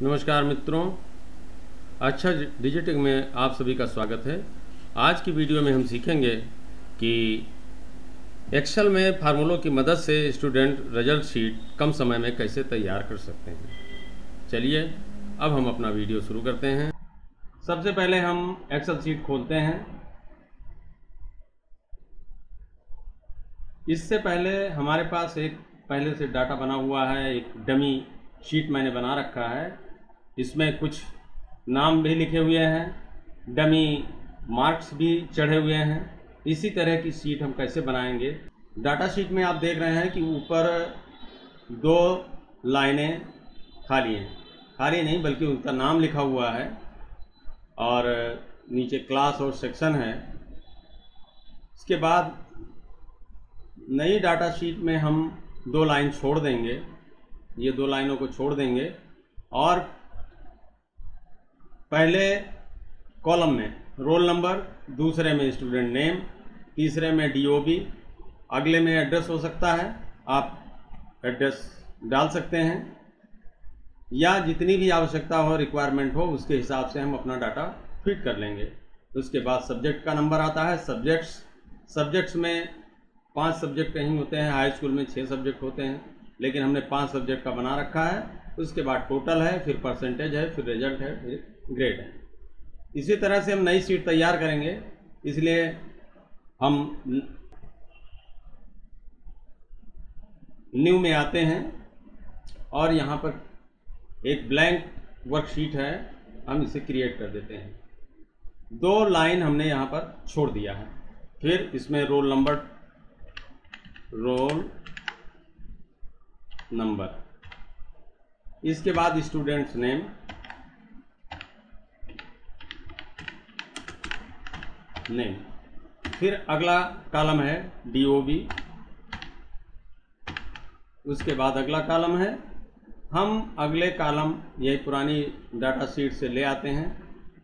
नमस्कार मित्रों। अच्छा डिजिटिंग में आप सभी का स्वागत है। आज की वीडियो में हम सीखेंगे कि एक्सेल में फार्मूलों की मदद से स्टूडेंट रिज़ल्ट शीट कम समय में कैसे तैयार कर सकते हैं। चलिए, अब हम अपना वीडियो शुरू करते हैं। सबसे पहले हम एक्सेल शीट खोलते हैं। इससे पहले हमारे पास एक, पहले से डाटा बना हुआ है, एक डमी शीट मैंने बना रखा है। इसमें कुछ नाम भी लिखे हुए हैं, डमी मार्क्स भी चढ़े हुए हैं। इसी तरह की शीट हम कैसे बनाएँगे? डाटा शीट में आप देख रहे हैं कि ऊपर दो लाइनें खाली हैं। खाली नहीं, बल्कि उनका नाम लिखा हुआ है और नीचे क्लास और सेक्शन है। इसके बाद नई डाटा शीट में हम दो लाइन छोड़ देंगे। ये दो लाइनों को छोड़ देंगे। और पहले कॉलम में रोल नंबर, दूसरे में स्टूडेंट नेम, तीसरे में डीओबी अगले में एड्रेस हो सकता है। आप एड्रेस डाल सकते हैं। या जितनी भी आवश्यकता हो, रिक्वायरमेंट हो, उसके हिसाब से हम अपना डाटा फिट कर लेंगे। उसके बाद सब्जेक्ट का नंबर आता है, सब्जेक्ट्स। सब्जेक्ट्स में पाँच सब्जेक्ट कहीं होते हैं, हाई स्कूल में छः सब्जेक्ट होते हैं। लेकिन हमने पाँच सब्जेक्ट का बना रखा है, उसके बाद टोटल है, फिर परसेंटेज है, फिर रिज़ल्ट है, फिर ग्रेड है। इसी तरह से हम नई सीट तैयार करेंगे, इसलिए हम न्यू में आते हैं, और यहाँ पर एक ब्लैंक वर्कशीट है, हम इसे क्रिएट कर देते हैं। दो लाइन हमने यहाँ पर छोड़ दिया है, फिर इसमें रोल नंबर रोल नंबर। इसके बाद स्टूडेंट्स नेम नेम फिर अगला कॉलम है डी उसके बाद अगला कॉलम है। हम अगले कॉलम यही पुरानी डाटा शीट से ले आते हैं।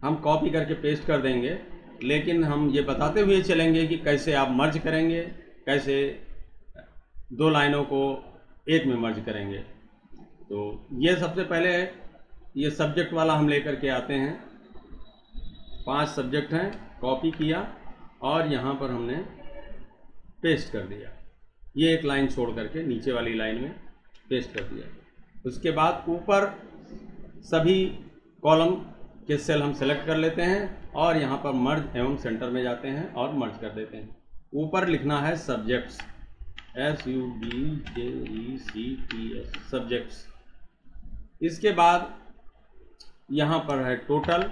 हम कॉपी करके पेस्ट कर देंगे, लेकिन हम ये बताते हुए चलेंगे कि कैसे आप मर्ज करेंगे, कैसे दो लाइनों को एक में मर्ज करेंगे। तो ये सबसे पहले ये सब्जेक्ट वाला हम लेकर के आते हैं। पाँच सब्जेक्ट हैं कॉपी किया और यहाँ पर हमने पेस्ट कर दिया। ये एक लाइन छोड़ करके नीचे वाली लाइन में पेस्ट कर दिया। उसके बाद ऊपर सभी कॉलम के सेल हम सेलेक्ट कर लेते हैं और यहाँ पर मर्ज एवं सेंटर में जाते हैं और मर्ज कर देते हैं। ऊपर लिखना है subjects S U D J E C T S subjects इसके बाद यहाँ पर है टोटल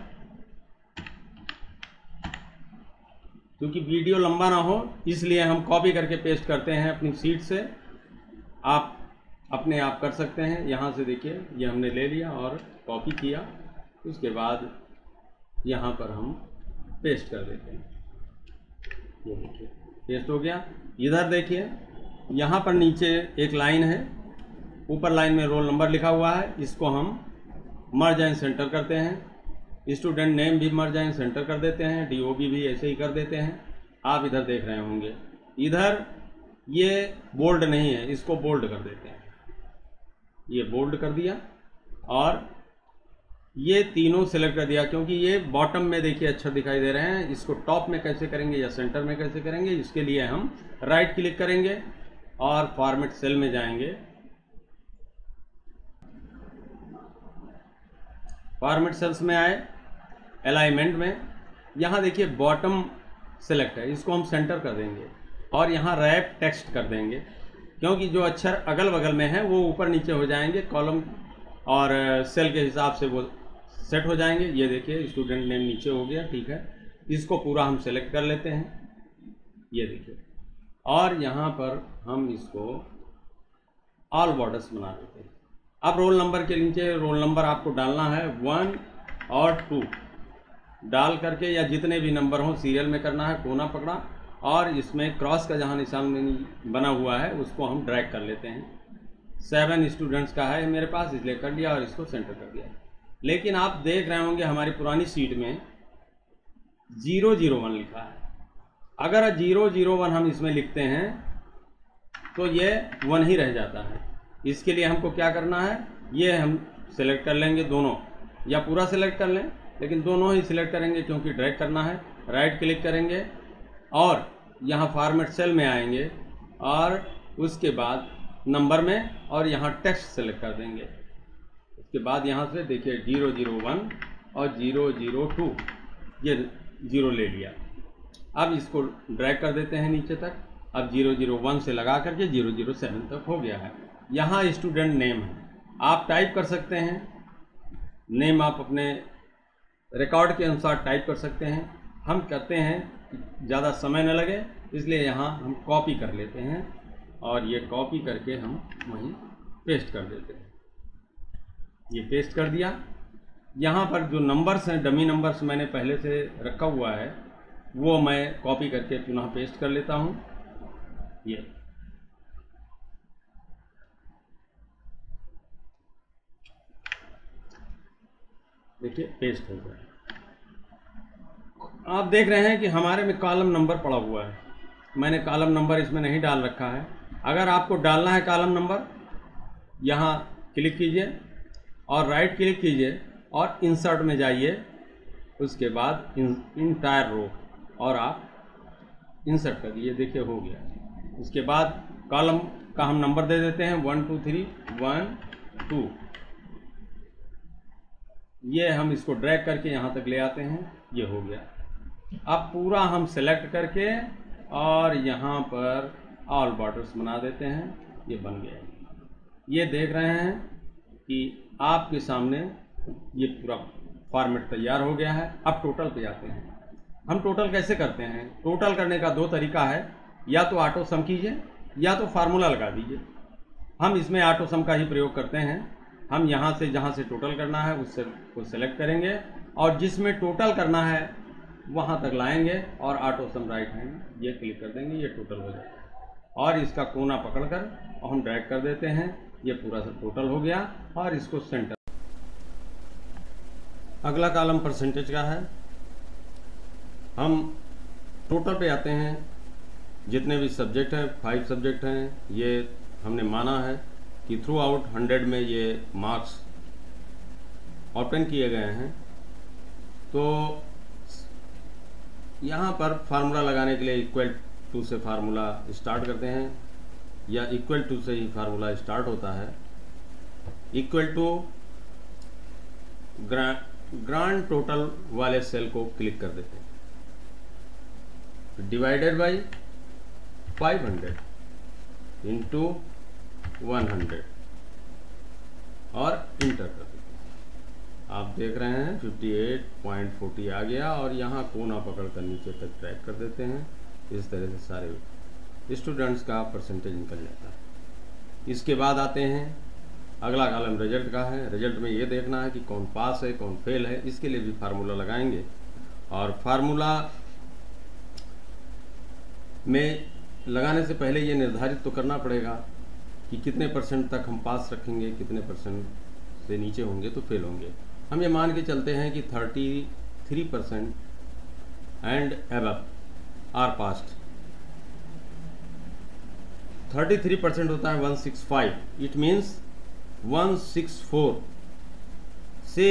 क्योंकि वीडियो लंबा ना हो, इसलिए हम कॉपी करके पेस्ट करते हैं अपनी सीट से. आप अपने आप कर सकते हैं. यहाँ से देखिए, ये हमने ले लिया और कॉपी किया. उसके बाद यहाँ पर हम पेस्ट कर देते हैं. ये देखिए पेस्ट हो गया. इधर देखिए यहाँ पर नीचे एक लाइन है। ऊपर लाइन में रोल नंबर लिखा हुआ है। इसको हम मर्ज एंड सेंटर करते हैं। स्टूडेंट नेम भी मर जाए सेंटर कर देते हैं। डीओबी भी ऐसे ही कर देते हैं। आप इधर देख रहे होंगे। इधर ये बोल्ड नहीं है। इसको बोल्ड कर देते हैं। ये बोल्ड कर दिया। और ये तीनों सेलेक्ट कर दिया। क्योंकि ये बॉटम में देखिए अच्छा दिखाई दे रहे हैं। इसको टॉप में कैसे करेंगे या सेंटर में कैसे करेंगे, इसके लिए हम राइट क्लिक करेंगे। और फॉर्मेट सेल में जाएँगे। फॉर्मेट सेल्स में आए अलाइनमेंट में। यहाँ देखिए, बॉटम सेलेक्ट है, इसको हम सेंटर कर देंगे और यहाँ रैप टेक्स्ट कर देंगे, क्योंकि जो अक्षर अगल बगल में है, वो ऊपर नीचे हो जाएँगे, कॉलम और सेल के हिसाब से वो सेट हो जाएँगे। ये देखिए, स्टूडेंट नेम नीचे हो गया, ठीक है। इसको पूरा हम सेलेक्ट कर लेते हैं। ये देखिए। और यहाँ पर हम इसको ऑल बॉर्डर्स बना देते हैं। अब रोल नंबर के नीचे रोल नंबर आपको डालना है वन और टू डाल करके या जितने भी नंबर हों सीरियल में करना है, कोना पकड़ा और इसमें क्रॉस का जहाँ निशान बना हुआ है, उसको हम ड्रैग कर लेते हैं। सेवन स्टूडेंट्स का है मेरे पास, इसलिए कर दिया और इसको सेंटर कर दिया। लेकिन आप देख रहे होंगे हमारी पुरानी सीट में ज़ीरो ज़ीरो वन लिखा है। अगर ज़ीरो ज़ीरो वन हम इसमें लिखते हैं तो ये वन ही रह जाता है। इसके लिए हमको क्या करना है? ये हम सेलेक्ट कर लेंगे दोनों। या पूरा सेलेक्ट कर लें, लेकिन दोनों ही सिलेक्ट करेंगे क्योंकि ड्रैग करना है। राइट क्लिक करेंगे और यहाँ फॉर्मेट सेल में आएँगे और उसके बाद नंबर में और यहाँ टेक्स्ट सेलेक्ट कर देंगे। उसके बाद यहाँ से देखिए ज़ीरो ज़ीरो वन और ज़ीरो ज़ीरो टू। ये ज़ीरो ले लिया। अब इसको ड्रैग कर देते हैं नीचे तक। अब ज़ीरो ज़ीरो वन से लगा करके ज़ीरो ज़ीरो सेवन तक हो गया है। यहाँ स्टूडेंट नेम है। आप टाइप कर सकते हैं। नेम आप अपने रिकॉर्ड के अनुसार टाइप कर सकते हैं। हम कहते हैं ज़्यादा समय न लगे, इसलिए यहाँ हम कॉपी कर लेते हैं और ये कॉपी करके हम वहीं पेस्ट कर देते हैं। ये पेस्ट कर दिया। यहाँ पर जो नंबर्स हैं डमी नंबर्स मैंने पहले से रखा हुआ है वो मैं कॉपी करके पुनः पेस्ट कर लेता हूँ। ये। देखिए पेस्ट हो गया। आप देख रहे हैं कि हमारे में कॉलम नंबर पड़ा हुआ है। मैंने कॉलम नंबर इसमें नहीं डाल रखा है। अगर आपको डालना है कॉलम नंबर यहाँ क्लिक कीजिए और राइट क्लिक कीजिए और इंसर्ट में जाइए। उसके बाद इंटायर रो और आप इंसर्ट कर दिए देखिए हो गया। उसके बाद कॉलम का हम नंबर दे देते हैं one two three one two ये हम इसको ड्रैग करके यहाँ तक ले आते हैं, ये हो गया। अब पूरा हम सेलेक्ट करके और यहाँ पर ऑल बॉर्डर्स बना देते हैं, ये बन गया। ये देख रहे हैं कि आपके सामने ये पूरा फॉर्मेट तैयार हो गया है। अब टोटल पे जाते हैं। हम टोटल कैसे करते हैं? टोटल करने का दो तरीका है। या तो ऑटो सम कीजिए, या तो फार्मूला लगा दीजिए। हम इसमें ऑटो सम का ही प्रयोग करते हैं। हम यहाँ से जहाँ से टोटल करना है, उससे, को सेलेक्ट करेंगे। और जिसमें टोटल करना है, वहाँ तक लाएँगे और ऑटो सम राइट हैंड ये क्लिक कर देंगे, ये टोटल हो जाएगा। और इसका कोना पकड़कर और हम ड्रैग कर देते हैं। ये पूरा सा टोटल हो गया और इसको सेंटर अगला कॉलम परसेंटेज का है। हम टोटल पे आते हैं, जितने भी सब्जेक्ट हैं फाइव सब्जेक्ट हैं, ये हमने माना है कि थ्रू आउट हंड्रेड में ये मार्क्स ओपन किए गए हैं। तो यहाँ पर फार्मूला लगाने के लिए इक्वल टू से फार्मूला स्टार्ट करते हैं, या इक्वल टू से ही फार्मूला स्टार्ट होता है। इक्वल टू ग्रांड टोटल वाले सेल को क्लिक कर देते हैं। Divided by 500 hundred into one और इंटर कर देते आप देख रहे हैं 58.40 आ गया और यहाँ कोना पकड़ कर नीचे तक ट्रैक कर देते हैं। इस तरह से सारे स्टूडेंट्स का परसेंटेज निकल जाता है। इसके बाद आते हैं। अगला कॉलम रिज़ल्ट का है। रिज़ल्ट में ये देखना है कि कौन पास है, कौन फेल है। इसके लिए भी फार्मूला लगाएँगे। और फार्मूला में लगाने से पहले ये निर्धारित तो करना पड़ेगा कि कितने परसेंट तक हम पास रखेंगे, कितने परसेंट से नीचे होंगे तो फेल होंगे। हम ये मान के चलते हैं कि थर्टी थ्री परसेंट एंड एब are passed thirty three percent होता है one six five it means 164 से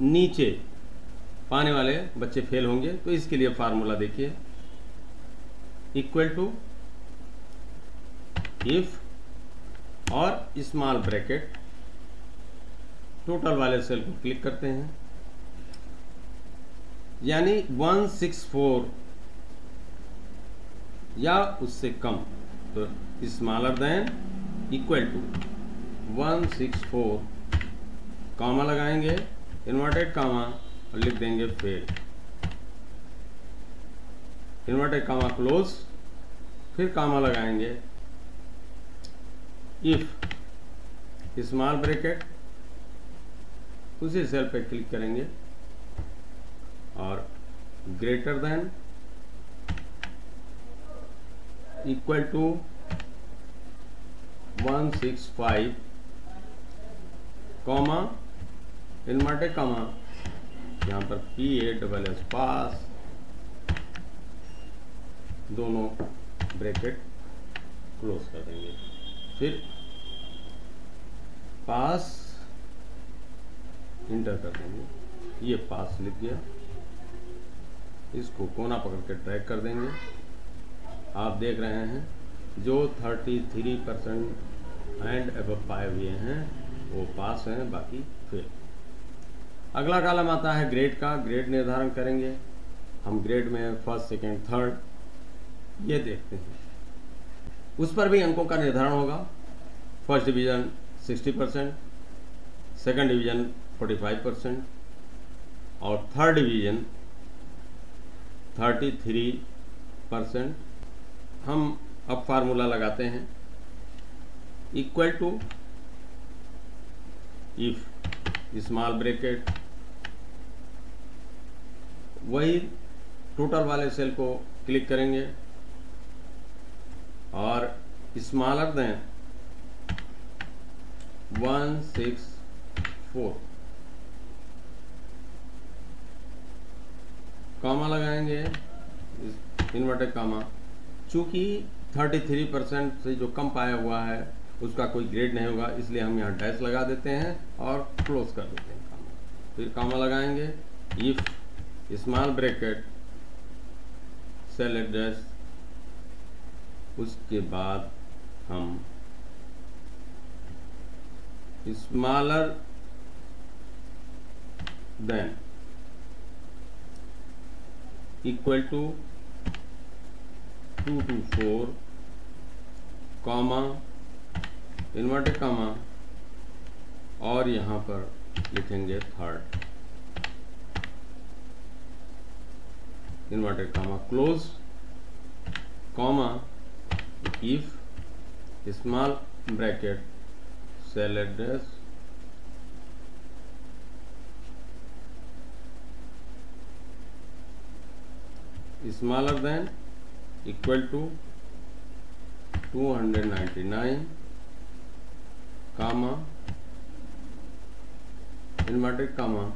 नीचे पाने वाले बच्चे फेल होंगे। तो इसके लिए फार्मूला देखिए। इक्वल टू इफ़ और स्मॉल ब्रैकेट टोटल वाले सेल को क्लिक करते हैं। यानी 164 या उससे कम तो smaller than equal to one six four comma लगाएँगे इन्वर्टेड कामा और लिख देंगे फेल इन्वर्टेड कामा क्लोज फिर कामा लगाएँगे। इफ़ स्मॉल ब्रैकेट उसी सेल पे क्लिक करेंगे। और greater than equal to one six five comma inverted comma यहाँ पर P A double S pass दोनों ब्रैकेट क्लोज कर देंगे। फिर पास इंटर कर देंगे। ये पास लिख गया। इसको कोना पकड़ के ट्रैक कर देंगे। आप देख रहे हैं, जो 33 परसेंट एंड अब पाए हुए हैं, वो पास हैं, बाकी फेल अगला कॉलम आता है ग्रेड का। ग्रेड निर्धारण करेंगे। हम ग्रेड में फ़र्स्ट सेकेंड थर्ड ये देखते हैं। उस पर भी अंकों का निर्धारण होगा। First division 60 percent second division 45 percent और थर्ड डिवीज़न 33 परसेंट हम अब फार्मूला लगाते हैं। Equal to if small bracket वही टोटल वाले सेल को क्लिक करेंगे। और स्मॉलर दें वन सिक्स फोर कामा लगाएँगे इन्वर्टेड कामा चूँकि 33 परसेंट से जो कम पाया हुआ है, उसका कोई ग्रेड नहीं होगा, इसलिए हम यहाँ डैश लगा देते हैं और क्लोज कर देते हैं कामा फिर कामा लगाएँगे if small bracket cell address उसके बाद हम smaller than equal to two two four comma inverted comma और यहाँ पर लिखेंगे third inverted comma close comma if small bracket cell address smaller than equal to 299 comma inverted comma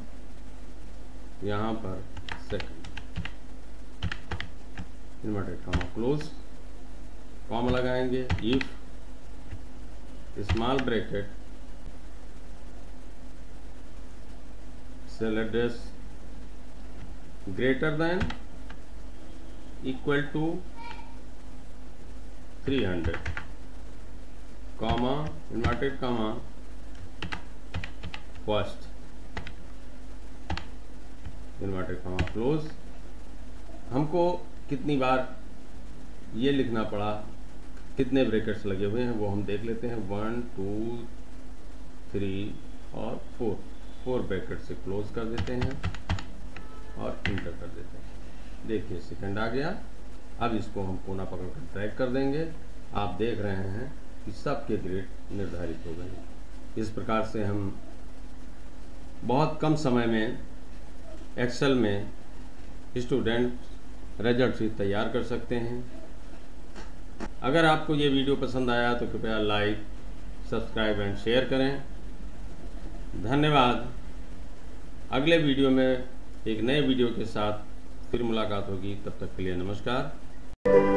यहाँ पर second inverted comma close comma लगाएँगे if small bracket cell address greater than equal to 300 comma inverted comma first inverted comma close हमको कितनी बार ये लिखना पड़ा? कितने brackets लगे हुए हैं वो हम देख लेते हैं। वन, टू, थ्री, और फोर। फोर ब्रैकेट से क्लोज कर देते हैं और इंटर कर देते हैं। देखिए, सेकंड आ गया। अब इसको हम कोना पकड़ कर ट्रैक कर देंगे। आप देख रहे हैं कि सबके ग्रेड निर्धारित हो गए। इस प्रकार से हम बहुत कम समय में एक्सेल में स्टूडेंट रिज़ल्ट तैयार कर सकते हैं। अगर आपको ये वीडियो पसंद आया तो कृपया लाइक, सब्सक्राइब एंड शेयर करें। धन्यवाद। अगले वीडियो में एक नए वीडियो के साथ फिर मुलाकात होगी। तब तक के लिए नमस्कार।